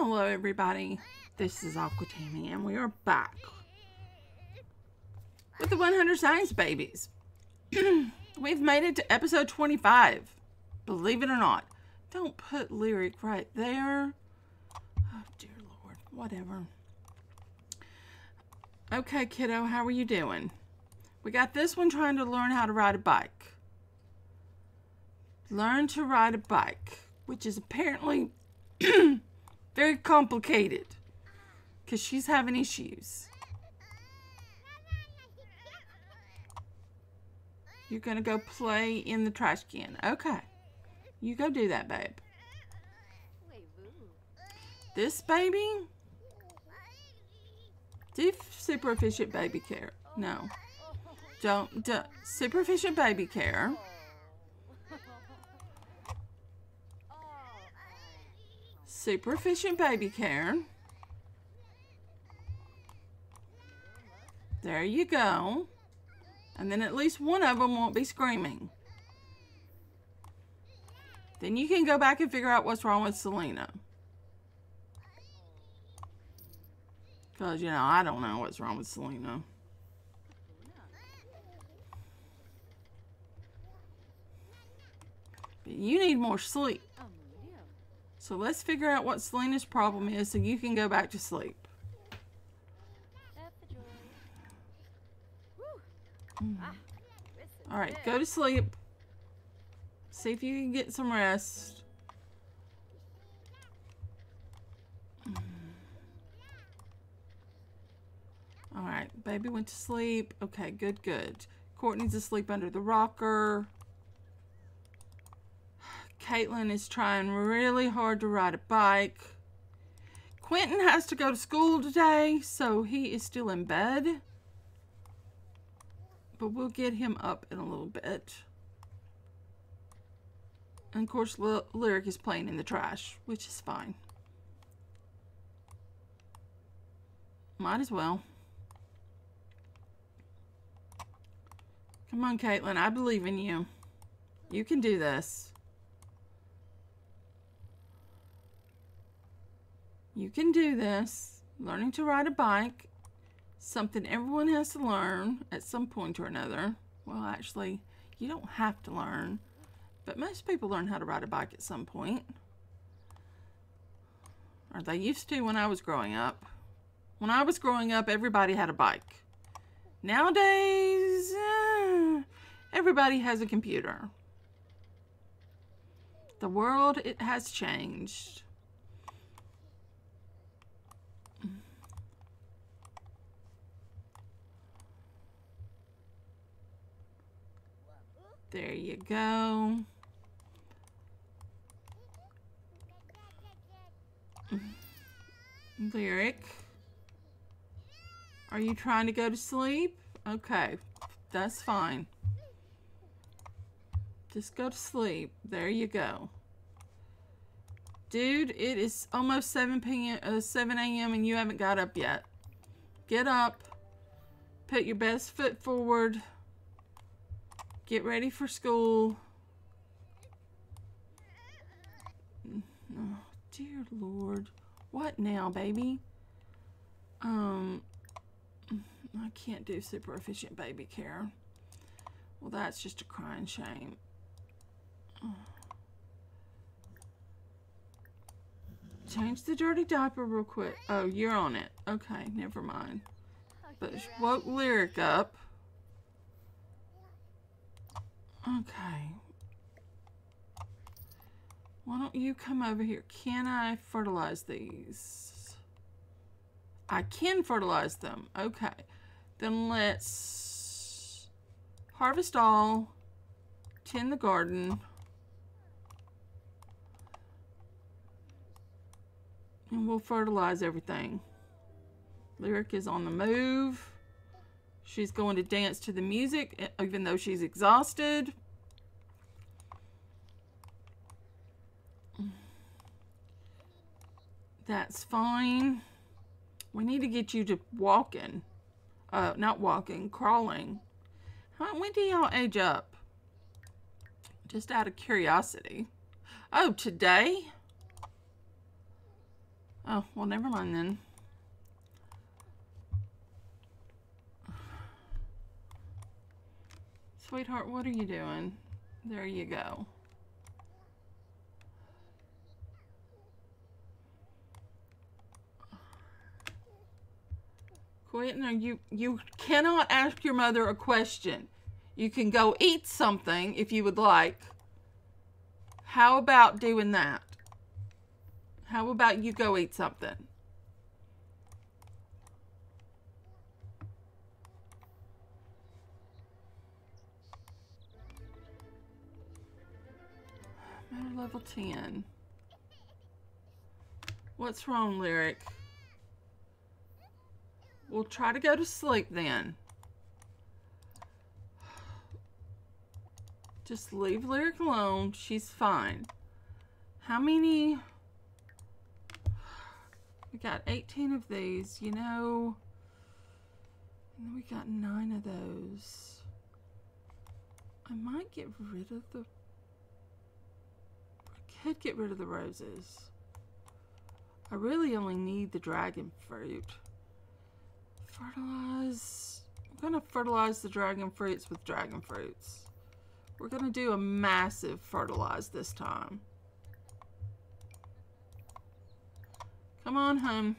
Hello, everybody. This is Aquatami, and we are back with the 100 Science Babies. We've made it to episode 25. Believe it or not. Don't put lyric right there. Oh, dear Lord. Whatever. Okay, kiddo, how are you doing? We got this one trying to learn how to ride a bike. Learn to ride a bike, which is apparently very complicated because she's having issues. You're going to go play in the trash can. Okay. You go do that, babe. This baby? Do super efficient baby care. No. Don't, do super efficient baby care. Super efficient baby care. There you go. And then at least one of them won't be screaming. Then you can go back and figure out what's wrong with Selena. Because, you know, I don't know what's wrong with Selena. But you need more sleep. Oh, So let's figure out what Selena's problem is so you can go back to sleep. Mm. Alright, go to sleep. See if you can get some rest. Alright, baby went to sleep. Okay, good, good. Courtney's asleep under the rocker. Caitlin is trying really hard to ride a bike. Quentin has to go to school today, so he is still in bed. But we'll get him up in a little bit. And of course, Lyric is playing in the trash, which is fine. Might as well. Come on, Caitlin. I believe in you. You can do this. You can do this. Learning to ride a bike. Something everyone has to learn at some point or another. Well, actually, you don't have to learn. But most people learn how to ride a bike at some point. Or they used to when I was growing up. When I was growing up, everybody had a bike. Nowadays, eh, everybody has a computer. The world, it has changed. There you go. Lyric. Are you trying to go to sleep? Okay, that's fine. Just go to sleep. There you go. Dude, it is almost 7 p.m. Uh, 7 a.m. and you haven't got up yet. Get up. Put your best foot forward. Get ready for school. Oh, dear Lord. What now, baby? Um, I can't do super efficient baby care. Well, that's just a crying shame. Change the dirty diaper real quick. Oh, you're on it. Okay, never mind. But woke Lyric up. Okay. Why don't you come over here? Can I fertilize these? I can fertilize them. Okay. Then let's harvest all, tend the garden, and we'll fertilize everything. Lyric is on the move. She's going to dance to the music, even though she's exhausted. That's fine. We need to get you to walking. Uh, not walking, crawling. When do y'all age up? Just out of curiosity. Oh, today? Oh, well, never mind then. Sweetheart, what are you doing? There you go. Quentin, you, you cannot ask your mother a question. You can go eat something if you would like. How about doing that? How about you go eat something? Level 10. What's wrong, Lyric? We'll try to go to sleep then. Just leave Lyric alone. She's fine. How many... We got 18 of these, you know. And we got nine of those. I might get rid of the... I could get rid of the roses. I really only need the dragon fruit. Fertilize. I'm going to fertilize the dragon fruits with dragon fruits. We're going to do a massive fertilize this time. Come on, home.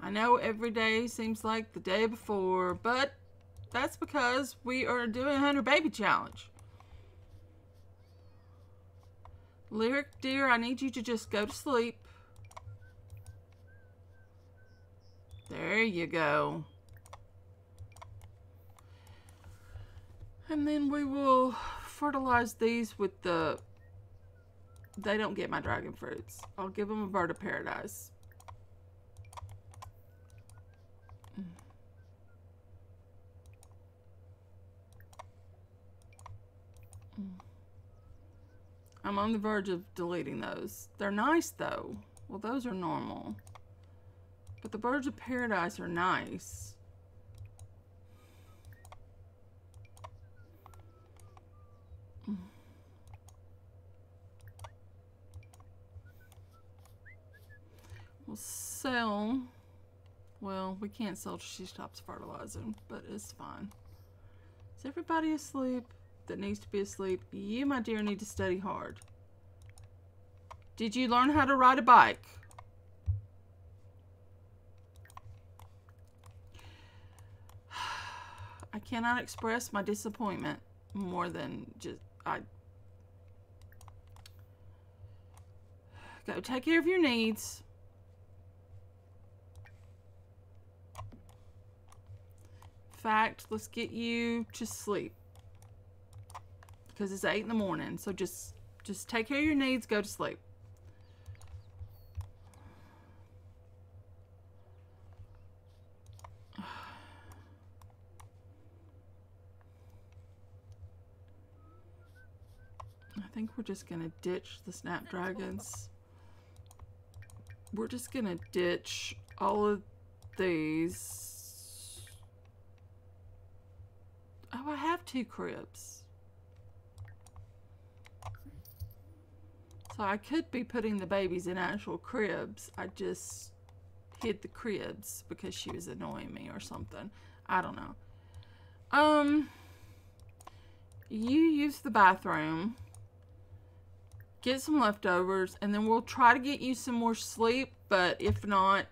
I know every day seems like the day before, but that's because we are doing a 100 baby challenge. Lyric, dear, I need you to just go to sleep. There you go. And then we will fertilize these with the... They don't get my dragon fruits. I'll give them a bird of paradise. I'm on the verge of deleting those. They're nice though. Well, those are normal. But the birds of paradise are nice. We'll sell. Well, we can't sell she stops fertilizing, but it's fine. Is everybody asleep that needs to be asleep? You, my dear, need to study hard. Did you learn how to ride a bike? I cannot express my disappointment more than just I go take care of your needs. In fact, let's get you to sleep because it's eight in the morning. So just just take care of your needs, go to sleep. Think we're just to ditch the Snapdragons. We're just to ditch all of these. Oh, I have two cribs. So I could be putting the babies in actual cribs. I just hid the cribs because she was annoying me or something. I don't know. Um, you use the bathroom get some leftovers, and then we'll try to get you some more sleep, but if not,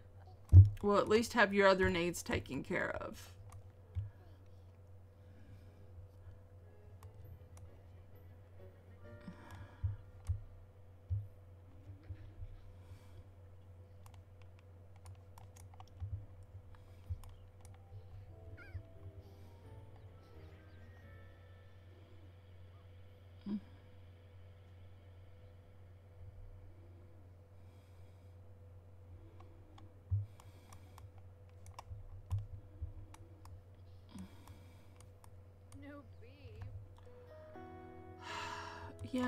we'll at least have your other needs taken care of.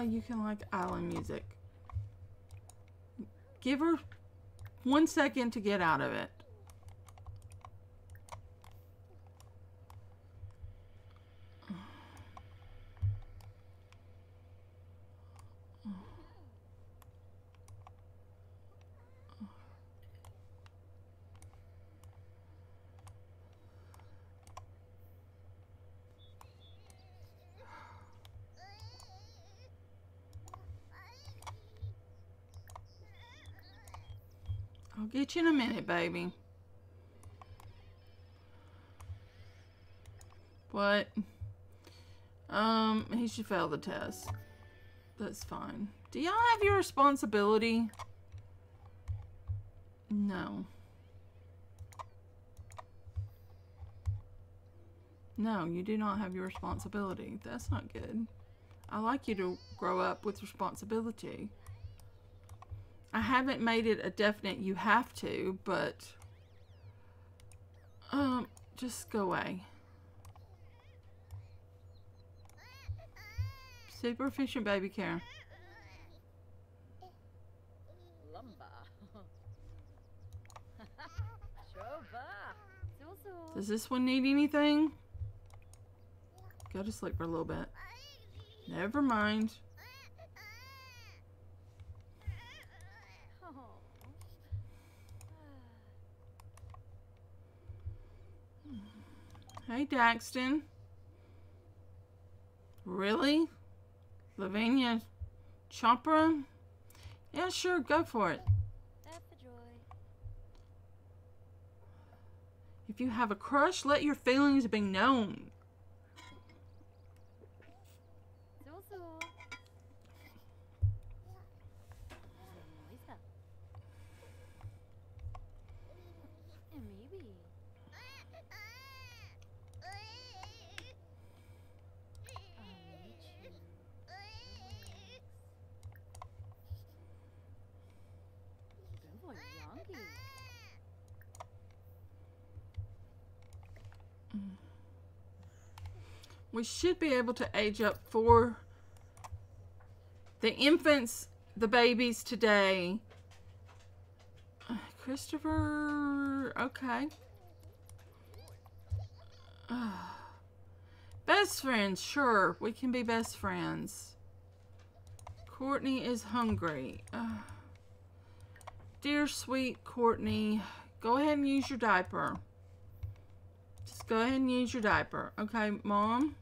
Yeah, you can like island music. Give her one second to get out of it. I'll get you in a minute, baby. What? Um, he should fail the test. That's fine. Do y'all have your responsibility? No. No, you do not have your responsibility. That's not good. I like you to grow up with responsibility. I haven't made it a definite you have to, but um, just go away. Super efficient baby care. Does this one need anything? Go to sleep for a little bit. Never mind. Hey, Daxton. Really? Lavinia Chopra? Yeah, sure, go for it. If you have a crush, let your feelings be known. We should be able to age up for the infants, the babies today. Uh, Christopher, okay. Uh, best friends, sure, we can be best friends. Courtney is hungry. Uh, dear sweet Courtney, go ahead and use your diaper. Just go ahead and use your diaper. Okay, Mom?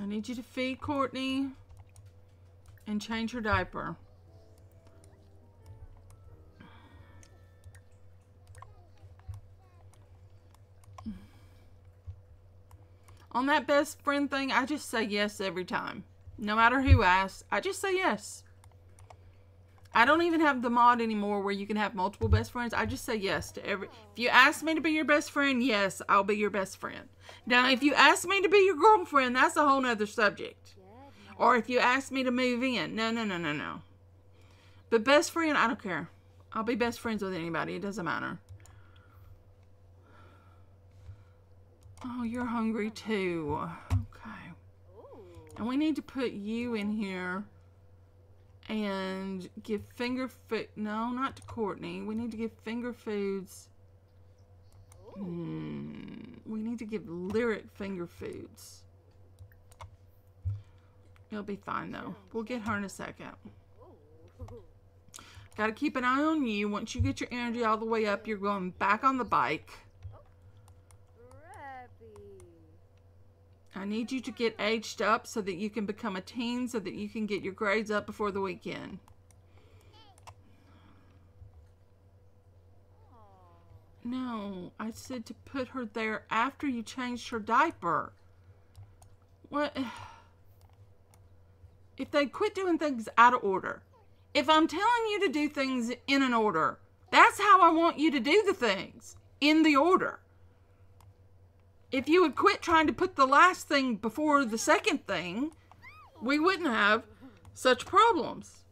I need you to feed Courtney and change her diaper. On that best friend thing, I just say yes every time. No matter who asks, I just say yes. I don't even have the mod anymore where you can have multiple best friends. I just say yes to every. If you ask me to be your best friend, yes, I'll be your best friend. Now, if you ask me to be your girlfriend, that's a whole nother subject. Or if you ask me to move in, no, no, no, no, no. But best friend, I don't care. I'll be best friends with anybody. It doesn't matter. Oh, you're hungry too. Okay. And we need to put you in here and give finger food. No, not to Courtney. We need to give finger foods. Mm, we need to give Lyric finger foods. It'll be fine though. We'll get her in a second. Got to keep an eye on you. Once you get your energy all the way up, you're going back on the bike. I need you to get aged up so that you can become a teen so that you can get your grades up before the weekend. No, I said to put her there after you changed her diaper. What? If they quit doing things out of order. If I'm telling you to do things in an order, that's how I want you to do the things. In the order if you would quit trying to put the last thing before the second thing, we wouldn't have such problems.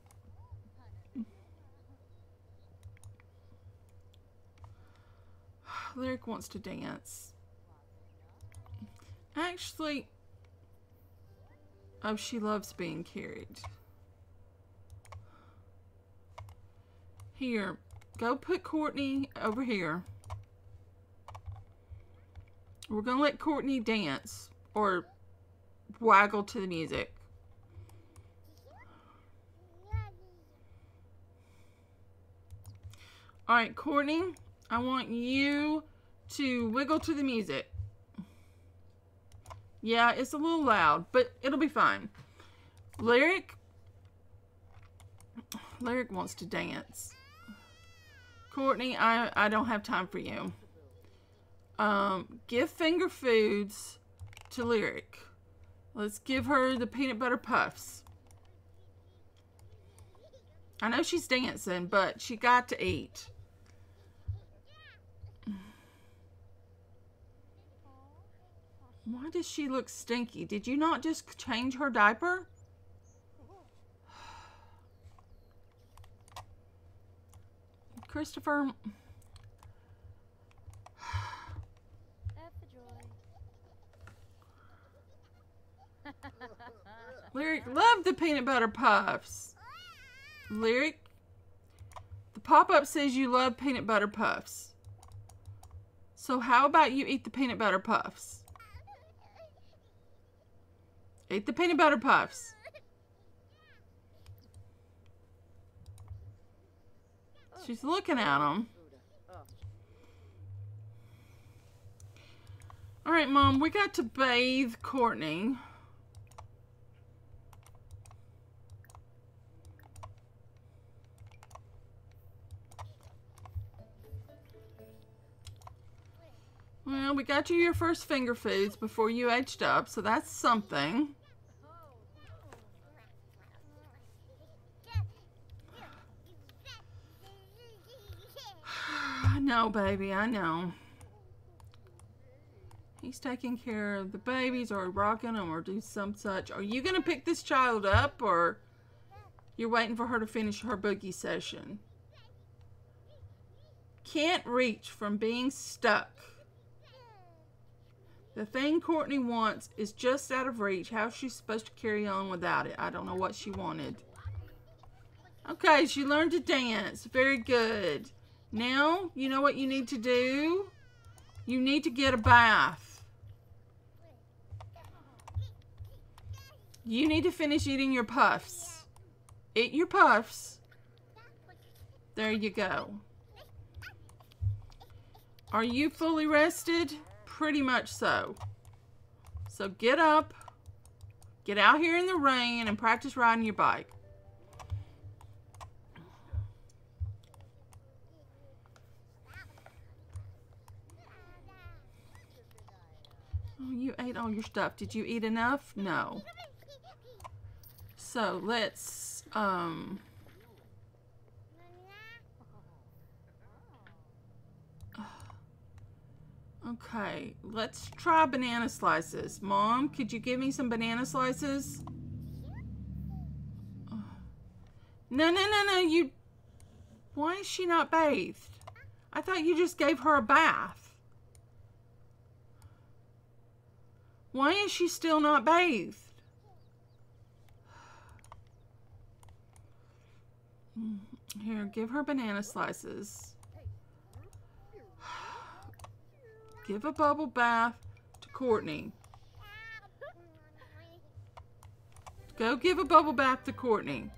Lyric wants to dance. Actually, oh, she loves being carried. Here, go put Courtney over here. We're going to let Courtney dance or waggle to the music. All right, Courtney, I want you to wiggle to the music. Yeah, it's a little loud, but it'll be fine. Lyric, Lyric wants to dance. Courtney, I, I don't have time for you. Um, give finger foods to Lyric. Let's give her the peanut butter puffs. I know she's dancing, but she got to eat. Why does she look stinky? Did you not just change her diaper? Christopher. Lyric, love the peanut butter puffs. Lyric, the pop-up says you love peanut butter puffs. So how about you eat the peanut butter puffs? Eat the peanut butter puffs. She's looking at them. All right, Mom, we got to bathe Courtney. Well, we got you your first finger foods before you aged up, so that's something. I know, baby, I know. He's taking care of the babies or rocking them or do some such. Are you going to pick this child up or you're waiting for her to finish her boogie session? Can't reach from being stuck. The thing Courtney wants is just out of reach. How's she supposed to carry on without it? I don't know what she wanted. Okay, she learned to dance. Very good. Now, you know what you need to do? You need to get a bath. You need to finish eating your puffs. Eat your puffs. There you go. Are you fully rested? Pretty much so. So get up, get out here in the rain and practice riding your bike. Oh, you ate all your stuff. Did you eat enough? No. So let's, um, Okay, let's try banana slices. Mom, could you give me some banana slices? Oh. No, no, no, no, you... Why is she not bathed? I thought you just gave her a bath. Why is she still not bathed? Hmm, here, give her banana slices. Give a bubble bath to Courtney. Go give a bubble bath to Courtney.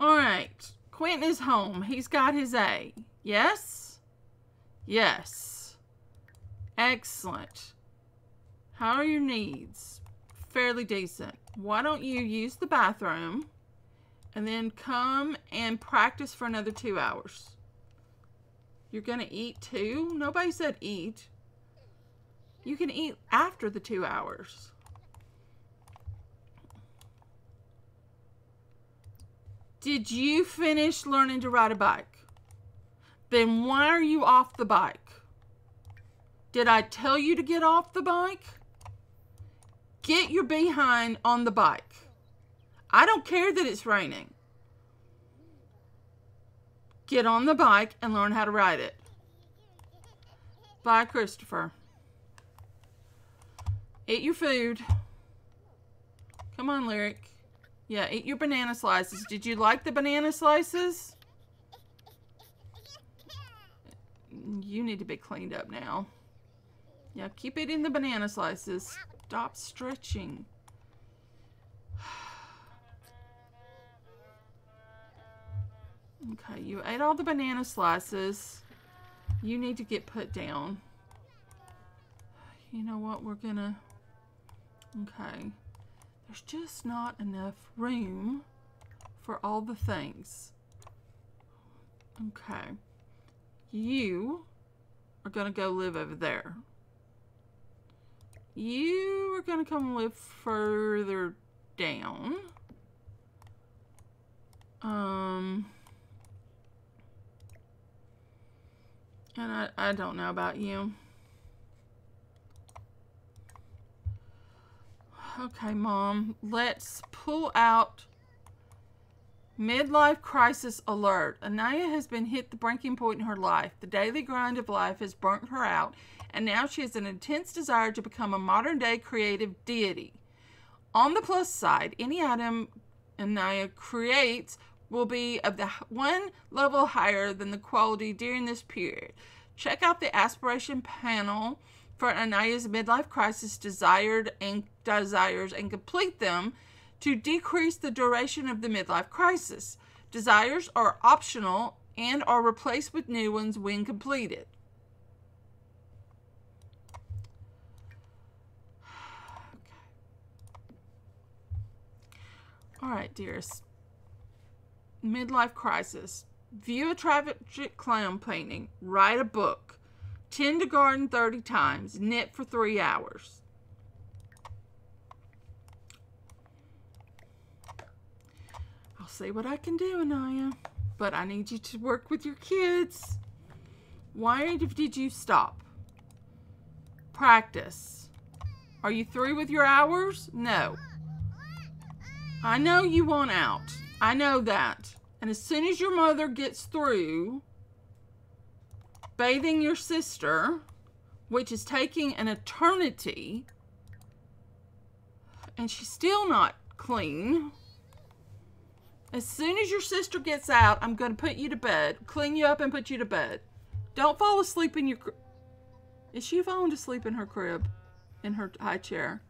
All right. Quentin is home. He's got his A. Yes? Yes. Excellent. How are your needs? Fairly decent. Why don't you use the bathroom and then come and practice for another two hours? You're gonna eat too? Nobody said eat. You can eat after the two hours. Did you finish learning to ride a bike? Then why are you off the bike? Did I tell you to get off the bike? Get your behind on the bike. I don't care that it's raining get on the bike and learn how to ride it. Bye, Christopher. Eat your food. Come on, Lyric. Yeah, eat your banana slices. Did you like the banana slices? You need to be cleaned up now. Yeah, keep eating the banana slices. Stop stretching. Okay, you ate all the banana slices. You need to get put down. You know what? We're gonna... Okay. There's just not enough room for all the things. Okay. You are to go live over there. You are to come live further down. Um... And I, I don't know about you. Okay, Mom. Let's pull out midlife crisis alert. Anaya has been hit the breaking point in her life. The daily grind of life has burnt her out, and now she has an intense desire to become a modern day creative deity. On the plus side, any item Anaya creates will be of the one level higher than the quality during this period. Check out the aspiration panel for Anaya's midlife crisis desired and desires and complete them to decrease the duration of the midlife crisis. Desires are optional and are replaced with new ones when completed. All right, dearest midlife crisis, view a tragic clown painting, write a book, tend to garden 30 times, knit for three hours. I'll see what I can do, Anaya, but I need you to work with your kids. Why did you stop? Practice. Are you through with your hours? No. I know you want out. I know that. And as soon as your mother gets through bathing your sister, which is taking an eternity, and she's still not clean, as soon as your sister gets out, I'm going to put you to bed, clean you up and put you to bed. Don't fall asleep in your... Is she falling asleep in her crib? In her high chair?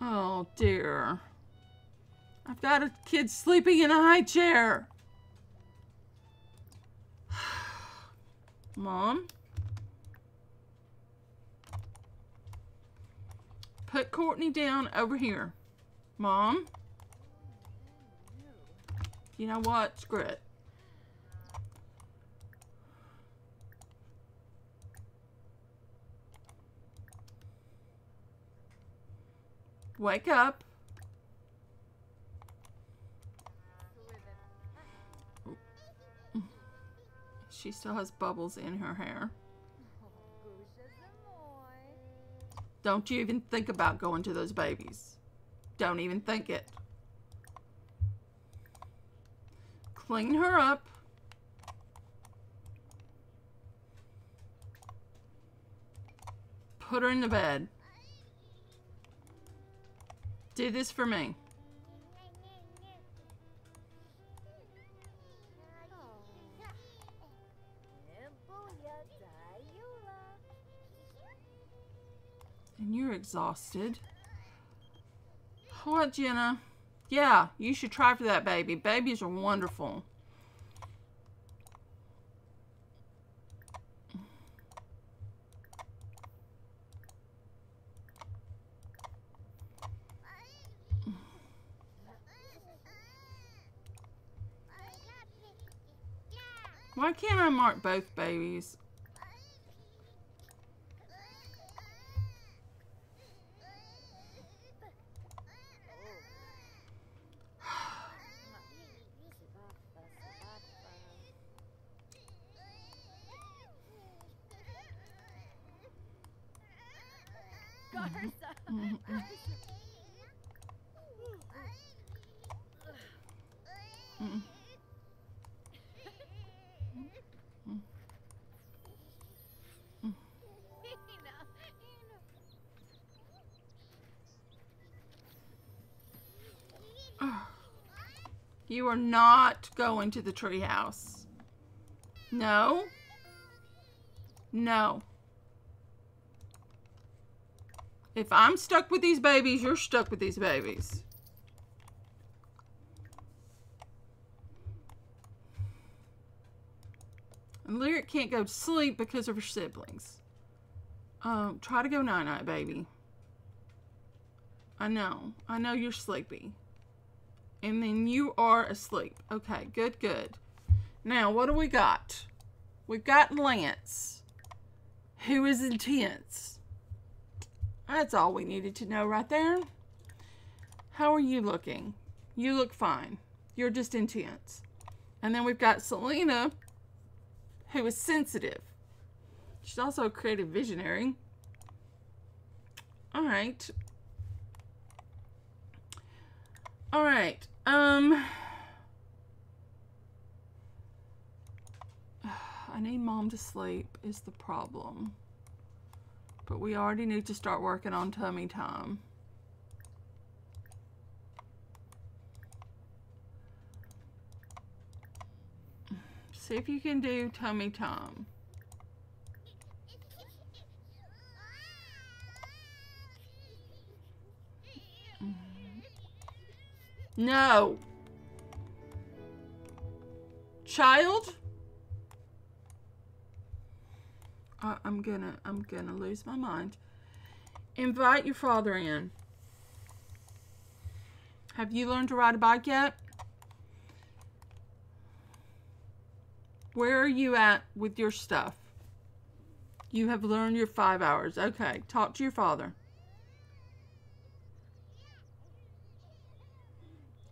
Oh, dear. I've got a kid sleeping in a high chair. Mom? Put Courtney down over here. Mom? You know what? Screw it. Wake up. She still has bubbles in her hair. Don't you even think about going to those babies. Don't even think it. Clean her up. Put her in the bed. Do this for me. And you're exhausted. What, Jenna? Yeah, you should try for that baby. Babies are wonderful. Why can't I mark both babies? You are not going to the treehouse. No. No. If I'm stuck with these babies, you're stuck with these babies. And Lyric can't go to sleep because of her siblings. Um, try to go night-night, baby. I know. I know you're sleepy. And then you are asleep. Okay, good, good. Now, what do we got? We've got Lance, who is intense. That's all we needed to know right there. How are you looking? You look fine. You're just intense. And then we've got Selena, who is sensitive. She's also a creative visionary. All right. All right. Um I need mom to sleep is the problem. But we already need to start working on tummy time. See if you can do tummy time. No. Child? I, I'm gonna, I'm gonna lose my mind. Invite your father in. Have you learned to ride a bike yet? Where are you at with your stuff? You have learned your five hours. Okay, talk to your father.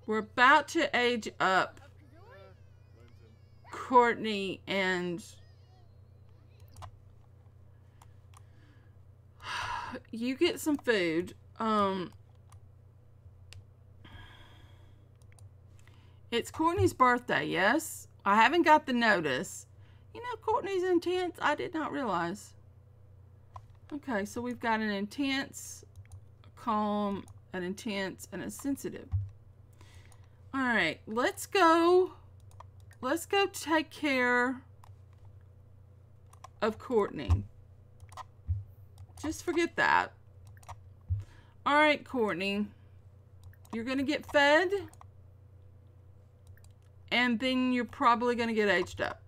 We're about to age up Courtney and you get some food. Um It's Courtney's birthday, yes? I haven't got the notice. You know, Courtney's intense. I did not realize. Okay, so we've got an intense, calm, an intense, and a sensitive. Right, let's go. Let's go take care of Courtney. Just forget that. All right, Courtney. You're going to get fed. And then you're probably going to get aged up.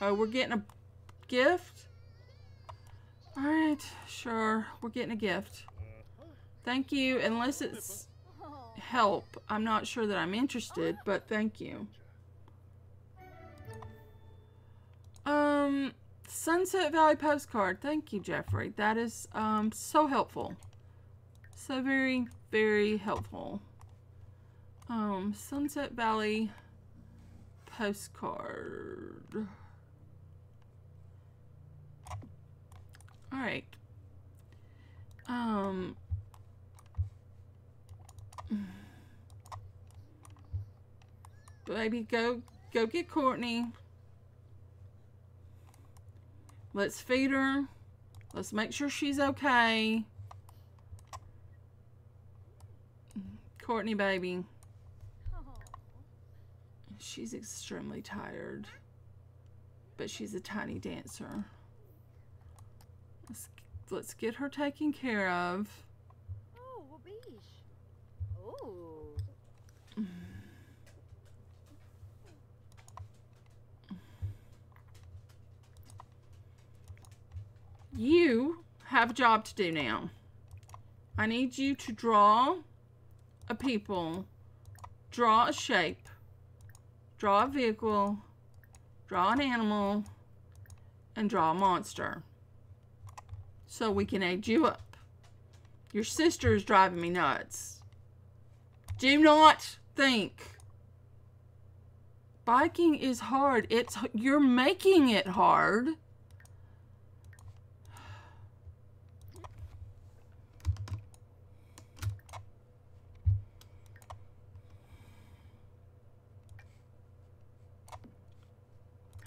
Oh, we're getting a gift? All right, sure. We're getting a gift. Thank you. Unless it's help. I'm not sure that I'm interested, but thank you. Um, Sunset Valley postcard. Thank you, Jeffrey. That is um, so helpful. So very, very helpful. Um, Sunset Valley postcard. All right. Um, baby, go go get Courtney. Let's feed her. Let's make sure she's okay. Courtney, baby. She's extremely tired. But she's a tiny dancer. Let's, let's get her taken care of. Oh, Oh. You have a job to do now. I need you to draw a people, draw a shape, draw a vehicle, draw an animal, and draw a monster. So we can age you up. Your sister is driving me nuts. Do not think. Biking is hard. It's you're making it hard.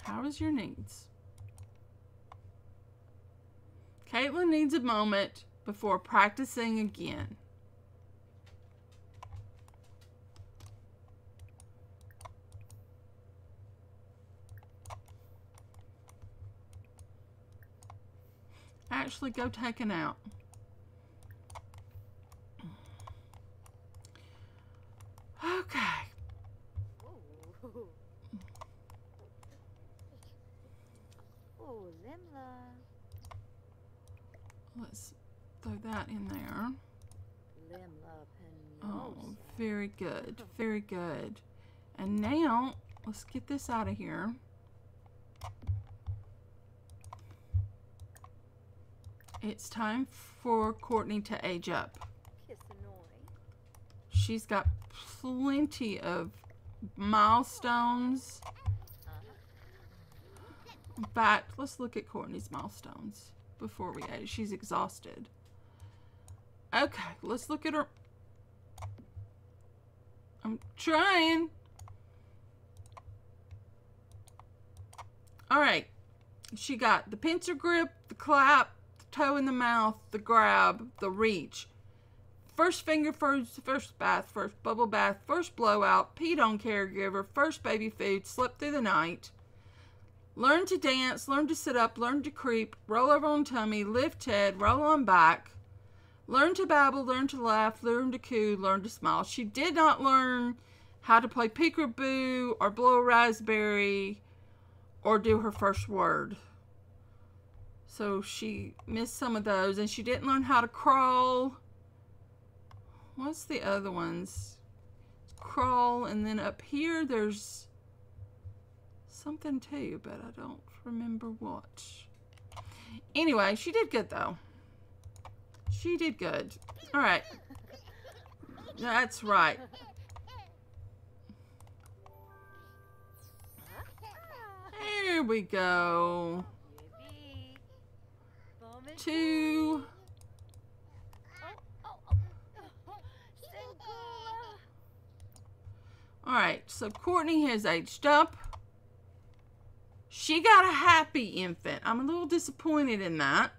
How your needs? Caitlin needs a moment before practicing again. Actually, go take an out. Okay. Oh, Limla. Let's throw that in there. Oh, very good. Very good. And now, let's get this out of here. It's time for Courtney to age up. She's got plenty of milestones. In fact, let's look at Courtney's milestones before we age. She's exhausted. Okay, let's look at her. I'm trying. All right. She got the pincer grip, the clap, the toe in the mouth, the grab, the reach. First finger first, first bath, first bubble bath, first blowout, peed on caregiver, first baby food, slept through the night. Learn to dance, learn to sit up, learn to creep, roll over on tummy, lift head, roll on back. Learn to babble, learn to laugh, learn to coo, learn to smile. She did not learn how to play peekaboo or blow a raspberry or do her first word. So she missed some of those and she didn't learn how to crawl. What's the other ones? Crawl and then up here there's something too, but I don't remember what. Anyway, she did good though. She did good. All right. That's right. There we go. Two. All right. So Courtney has aged up. She got a happy infant. I'm a little disappointed in that.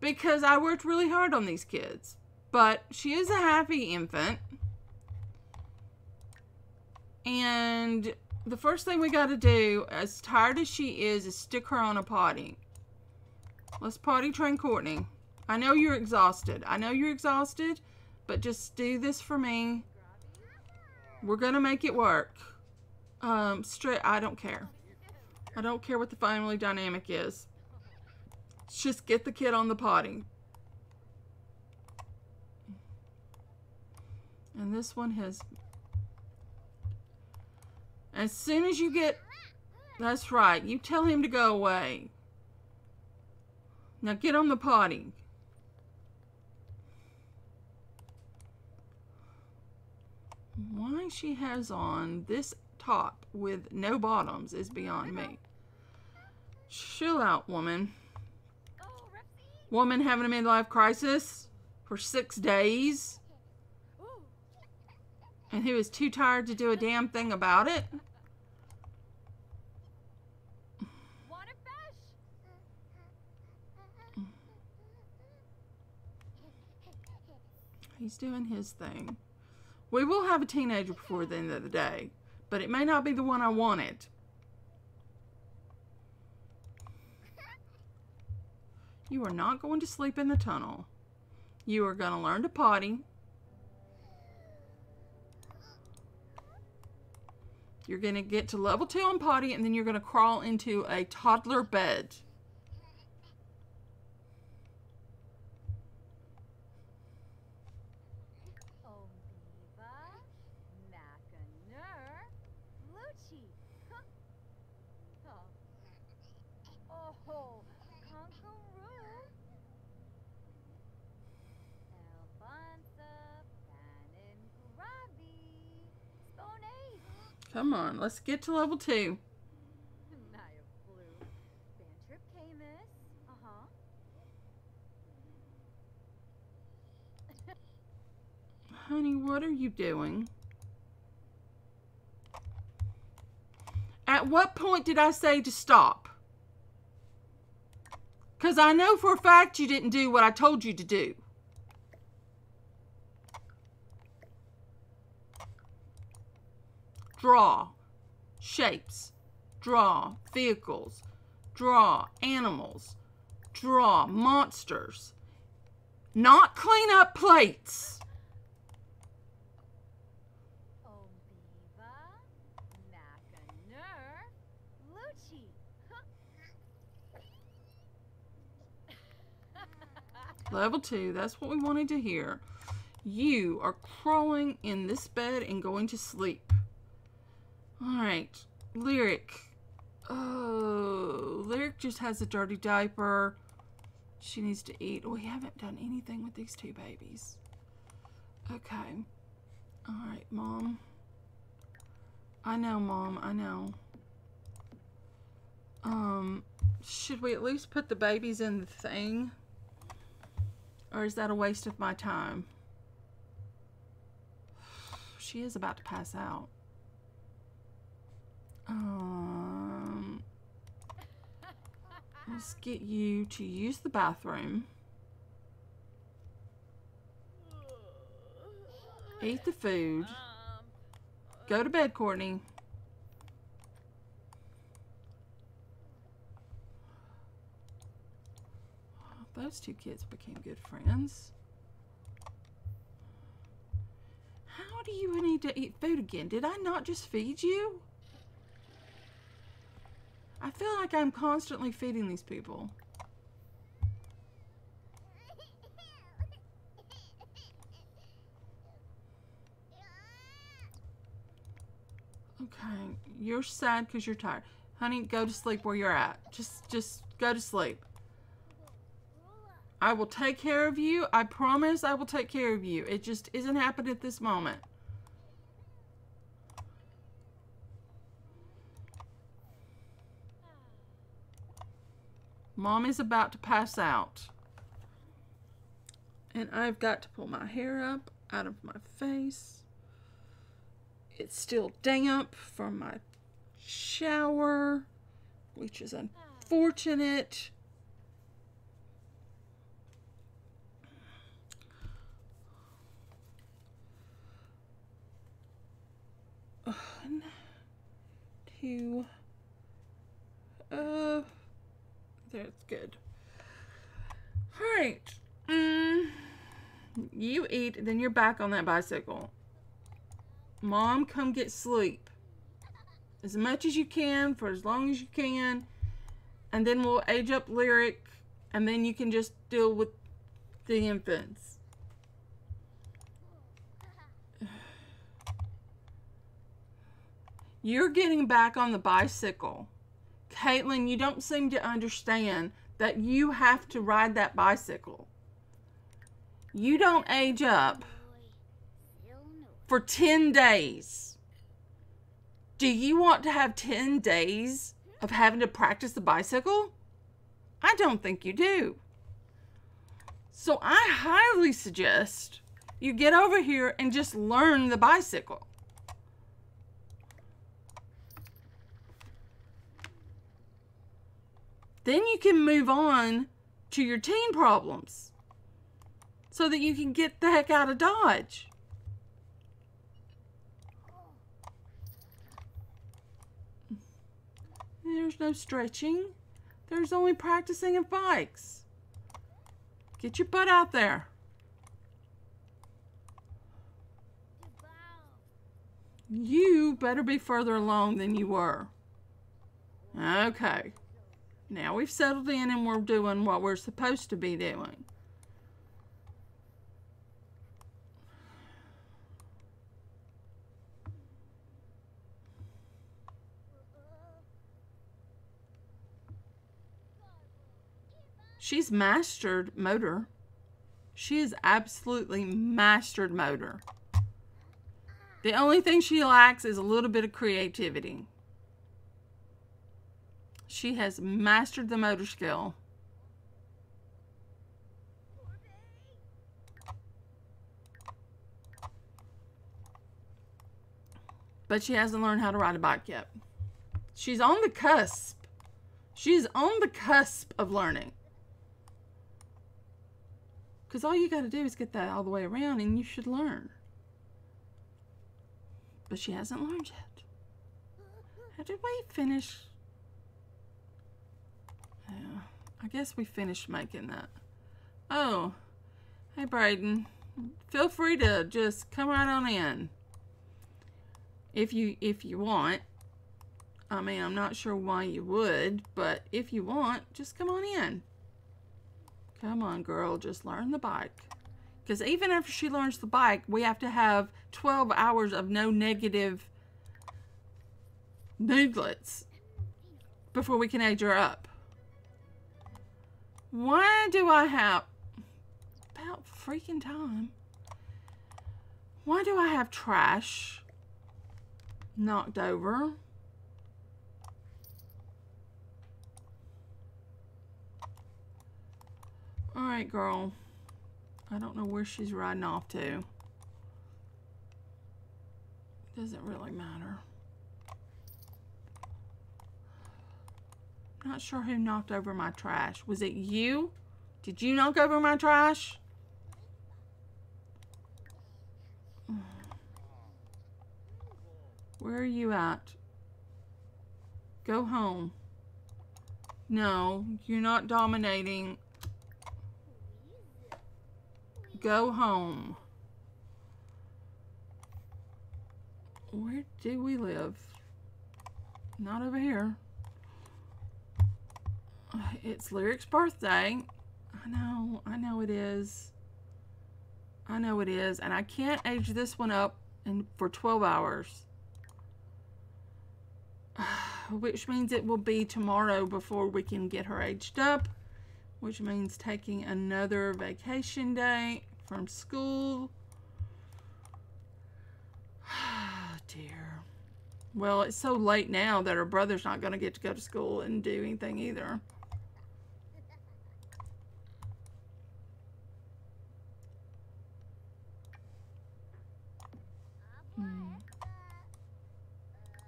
Because I worked really hard on these kids. But she is a happy infant. And the first thing we got to do, as tired as she is, is stick her on a potty. Let's potty train Courtney. I know you're exhausted. I know you're exhausted, but just do this for me. We're gonna make it work. Um, straight. I don't care. I don't care what the family dynamic is. Just get the kid on the potty. And this one has. As soon as you get. That's right. You tell him to go away. Now get on the potty. Why she has on this top with no bottoms is beyond me. Chill out, woman. Woman having a midlife crisis for six days and who is too tired to do a damn thing about it. He's doing his thing. We will have a teenager before the end of the day, but it may not be the one I wanted. You are not going to sleep in the tunnel. You are going to learn to potty. You're going to get to level two on potty, and then you're going to crawl into a toddler bed. Come on, let's get to level two. Honey, what are you doing? At what point did I say to stop? Because I know for a fact you didn't do what I told you to do. Draw. Shapes, draw. Vehicles, draw. Animals, draw. Monsters, not clean up plates. Level two. That's what we wanted to hear. You are crawling in this bed and going to sleep. All right. Lyric. Oh, Lyric just has a dirty diaper. She needs to eat. We haven't done anything with these two babies. Okay. All right, Mom. I know, Mom. I know. Um, should we at least put the babies in the thing? Or is that a waste of my time? She is about to pass out. Um, let's get you to use the bathroom. Eat the food. Go to bed, Courtney. Those two kids became good friends. How do you need to eat food again? Did I not just feed you? I feel like I'm constantly feeding these people. Okay, you're sad because you're tired. Honey, go to sleep where you're at. Just just go to sleep. I will take care of you. I promise I will take care of you. It just isn't happening at this moment. Mom is about to pass out. And I've got to pull my hair up out of my face. It's still damp from my shower, which is unfortunate. One, two, uh, that's good. All right. Mm, you eat, then you're back on that bicycle. Mom, come get sleep. As much as you can, for as long as you can. And then we'll age up Lyric, and then you can just deal with the infants. You're getting back on the bicycle. Caitlin, you don't seem to understand that you have to ride that bicycle. You don't age up for 10 days. Do you want to have 10 days of having to practice the bicycle? I don't think you do. So I highly suggest you get over here and just learn the bicycle. Then you can move on to your teen problems so that you can get the heck out of Dodge. There's no stretching. There's only practicing of bikes. Get your butt out there. You better be further along than you were. Okay. Now we've settled in and we're doing what we're supposed to be doing. She's mastered motor. She is absolutely mastered motor. The only thing she lacks is a little bit of creativity. She has mastered the motor skill. But she hasn't learned how to ride a bike yet. She's on the cusp. She's on the cusp of learning. Because all you got to do is get that all the way around and you should learn. But she hasn't learned yet. How did we finish? Yeah, I guess we finished making that. Oh, hey Braden. Feel free to just come right on in. If you if you want. I mean, I'm not sure why you would, but if you want, just come on in. Come on, girl, just learn the bike. Because even after she learns the bike, we have to have 12 hours of no negative moodlets before we can age her up. Why do I have... About freaking time. Why do I have trash knocked over? Alright, girl. I don't know where she's riding off to. Doesn't really matter. Not sure who knocked over my trash. Was it you? Did you knock over my trash? Where are you at? Go home. No, you're not dominating. Go home. Where do we live? Not over here. It's Lyric's birthday. I know, I know it is. I know it is. And I can't age this one up in, for 12 hours. Which means it will be tomorrow before we can get her aged up. Which means taking another vacation day from school. dear. Well, it's so late now that her brother's not going to get to go to school and do anything either.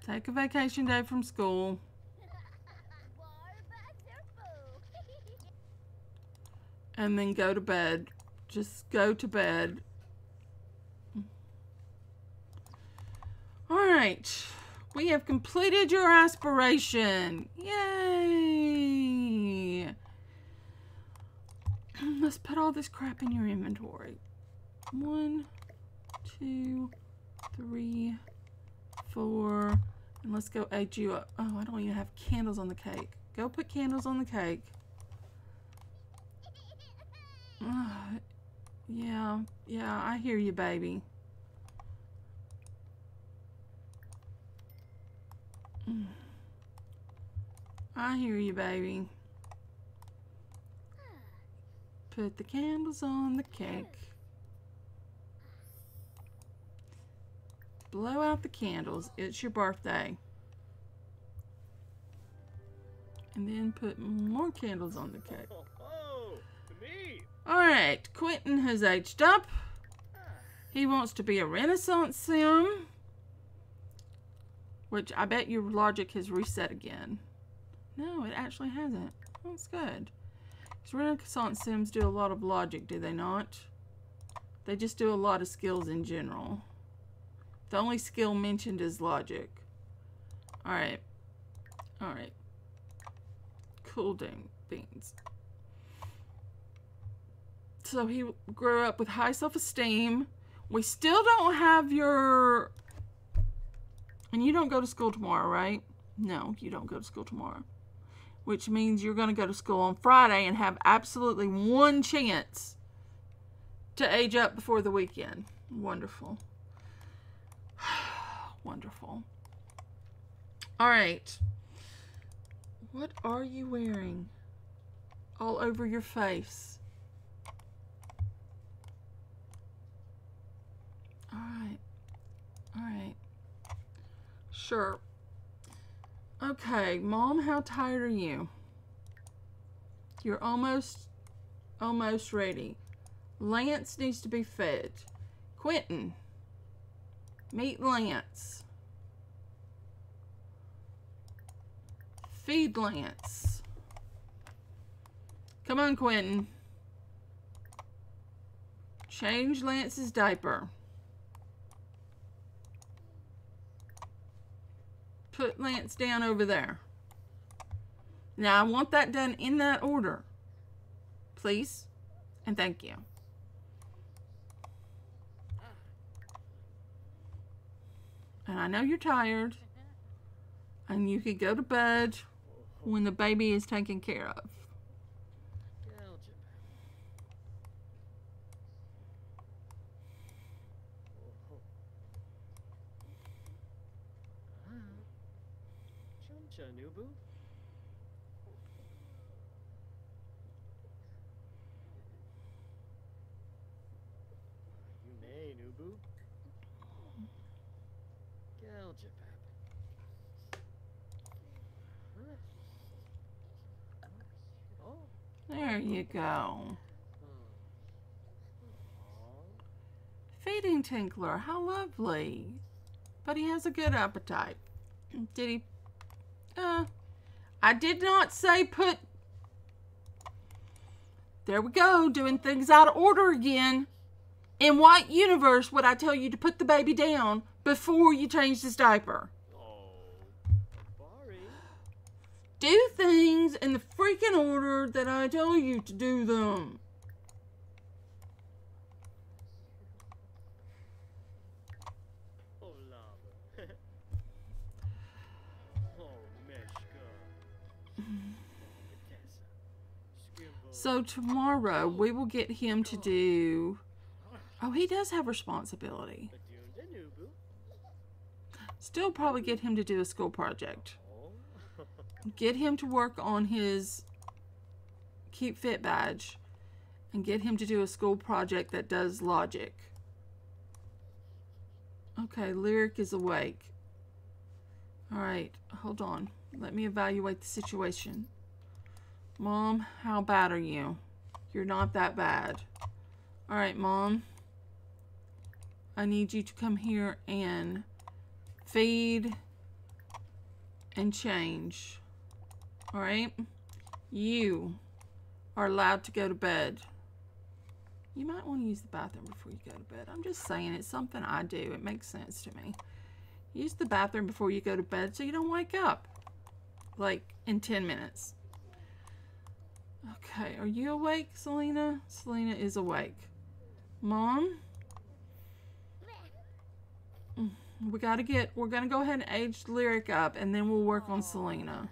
Take a vacation day from school. And then go to bed. Just go to bed. Alright. We have completed your aspiration. Yay! Let's put all this crap in your inventory. One, two, three, four, and let's go age you up. Oh, I don't even have candles on the cake. Go put candles on the cake. Uh, yeah, yeah, I hear you, baby. I hear you, baby. Put the candles on the cake. Blow out the candles. It's your birthday. And then put more candles on the cake. Alright, Quentin has aged up. He wants to be a Renaissance sim. Which I bet your logic has reset again. No, it actually hasn't. That's good. Because Renaissance sims do a lot of logic, do they not? They just do a lot of skills in general. The only skill mentioned is logic. Alright. Alright. Cool dang beans. So he grew up with high self-esteem. We still don't have your... And you don't go to school tomorrow, right? No, you don't go to school tomorrow. Which means you're going to go to school on Friday and have absolutely one chance to age up before the weekend. Wonderful. Wonderful. All right. What are you wearing all over your face? All right. All right. Sure. Okay, Mom, how tired are you? You're almost, almost ready. Lance needs to be fed. Quentin, meet Lance. Feed Lance. Come on, Quentin. Change Lance's diaper. Put Lance down over there. Now, I want that done in that order. Please. And thank you. And I know you're tired. And you could go to bed when the baby is taken care of. There you go. Feeding Tinkler, how lovely. But he has a good appetite. Did he? Uh, I did not say put. There we go, doing things out of order again. In what universe would I tell you to put the baby down before you changed his diaper? Oh. Sorry. Do things in the freaking order that I tell you to do them. Lava. Meshka. Tessa. Skimbo. So tomorrow we will get him to do. Oh, he does have responsibility. Still probably get him to do a school project. Get him to work on his Keep Fit badge and get him to do a school project that does logic. Okay, Lyric is awake. All right, hold on. Let me evaluate the situation. Mom, how bad are you? You're not that bad. All right, Mom. I need you to come here and feed and change. All right? You are allowed to go to bed. You might want to use the bathroom before you go to bed. I'm just saying it's something I do. It makes sense to me. Use the bathroom before you go to bed so you don't wake up. Like in 10 minutes. Okay, are you awake, Selena? Selena is awake. Mom? Mm, We gotta get, we're gonna go ahead and age Lyric up and then we'll work on Selena.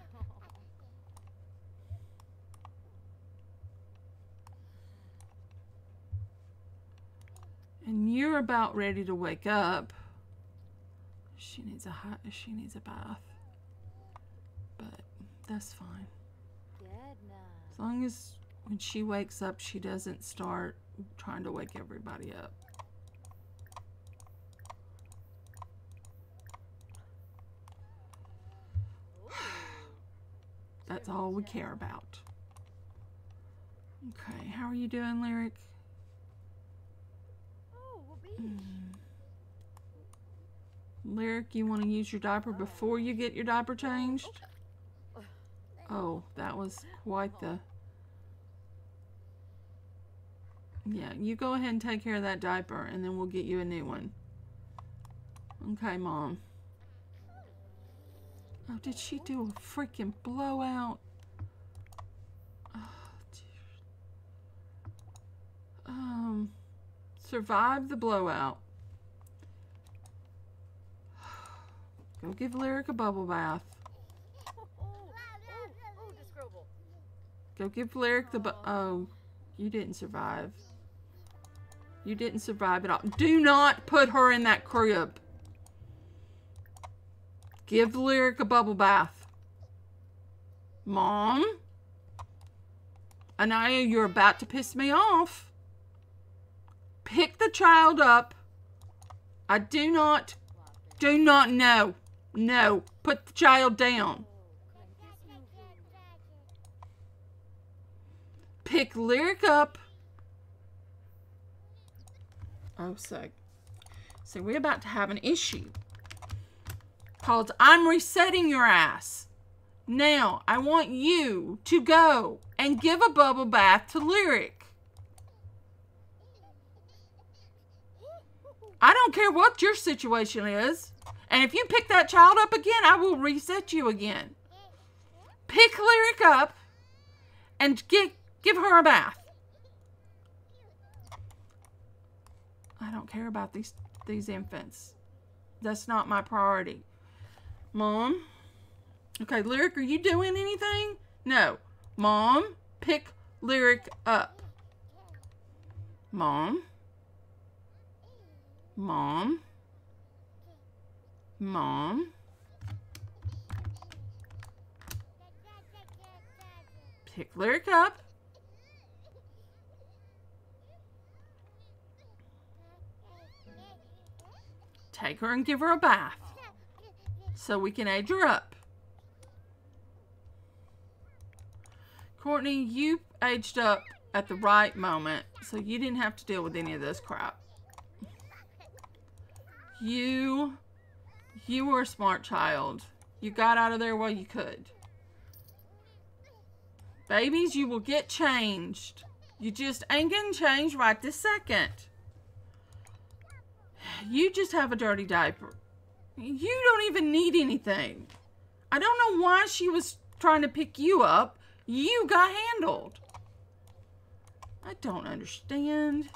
And you're about ready to wake up. She needs a hot, she needs a bath. But that's fine. As long as when she wakes up, she doesn't start trying to wake everybody up. That's all we care about. Okay, how are you doing, Lyric? Oh, well, beach. Mm. Lyric, you want to use your diaper before you get your diaper changed? Oh, that was quite the. Yeah, you go ahead and take care of that diaper and then we'll get you a new one. Okay, Mom. Oh, did she do a freaking blowout? Oh, dear. Um, survive the blowout. Go give Lyric a bubble bath. Go give Lyric the bu- oh, you didn't survive. You didn't survive at all. Do not put her in that crib. Give Lyric a bubble bath. Mom? Anya, you're about to piss me off. Pick the child up. I do not, do not know. No, put the child down. Pick Lyric up. Oh, so. So we're about to have an issue. Called I'm resetting your ass. Now, I want you to go and give a bubble bath to Lyric. I don't care what your situation is. And if you pick that child up again, I will reset you again. Pick Lyric up and give, give her a bath. I don't care about these these infants. That's not my priority. Mom? Okay, Lyric, are you doing anything? No. Mom, pick Lyric up. Mom? Mom? Mom? Pick Lyric up. take her and give her a bath so we can age her up. Courtney, you aged up at the right moment, so you didn't have to deal with any of this crap. You, you were a smart child. You got out of there while you could. Babies, you will get changed. You just ain't getting changed right this second. You just have a dirty diaper. You don't even need anything. I don't know why she was trying to pick you up. You got handled. I don't understand.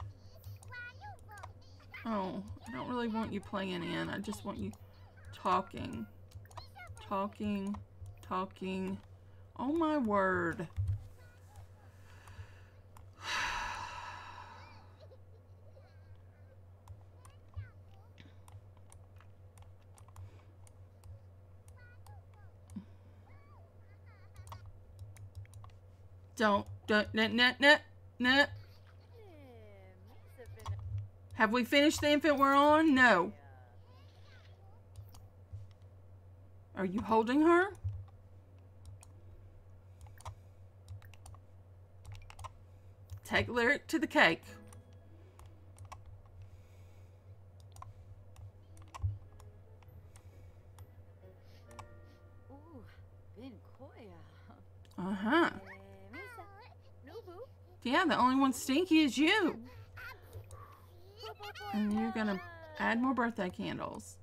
Oh, I don't really want you playing in. I just want you talking. Talking. Talking. Oh my word. Don't, don't, nah, nah, nah, nah. Eh, must have been Have we finished the infant we're on? No. Are you holding her? Take Lyric to the cake. Ooh, Ben Koya. Uh-huh. Eh. Yeah, the only one stinky is you. And you're gonna add more birthday candles.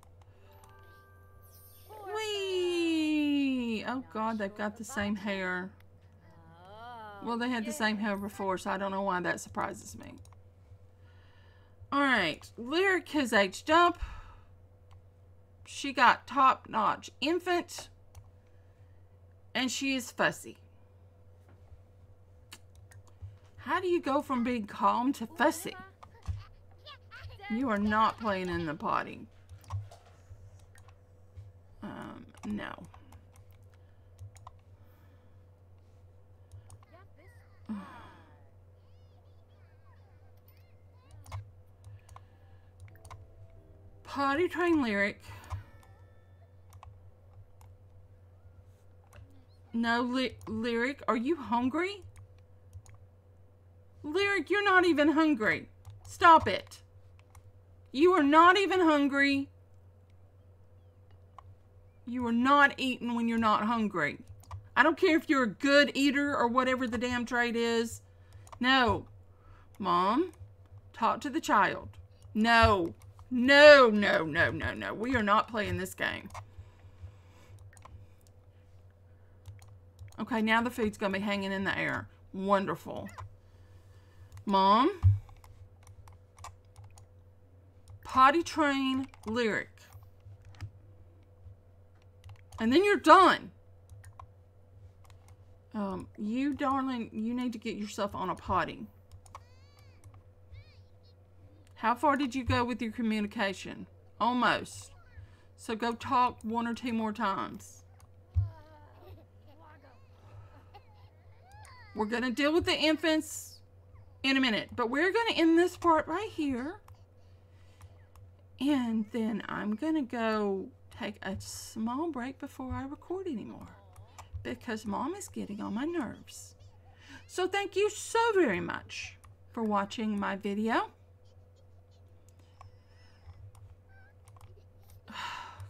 Whee! Oh god, they've got the same hair. Well, they had the same hair before, so I don't know why that surprises me. Alright, Lyric has aged up. She got top notch infant. And she is fussy. How do you go from being calm to fussy? You are not playing in the potty. Um, no. Potty train lyric. No, ly- lyric. Are you hungry? Lyric, you're not even hungry. Stop it. You are not even hungry. You are not eating when you're not hungry. I don't care if you're a good eater or whatever the damn trait is. No. Mom, talk to the child. No. No, no, no, no, no. We are not playing this game. Okay, now the food's going to be hanging in the air. Wonderful. Mom, potty train lyric. And then you're done. Um, you, darling, you need to get yourself on a potty. How far did you go with your communication? Almost. So go talk one or two more times. We're going to deal with the infants in a minute, but we're going to end this part right here. And then I'm going to go take a small break before I record anymore because mom is getting on my nerves. So thank you so very much for watching my video.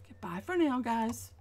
Goodbye for now, guys.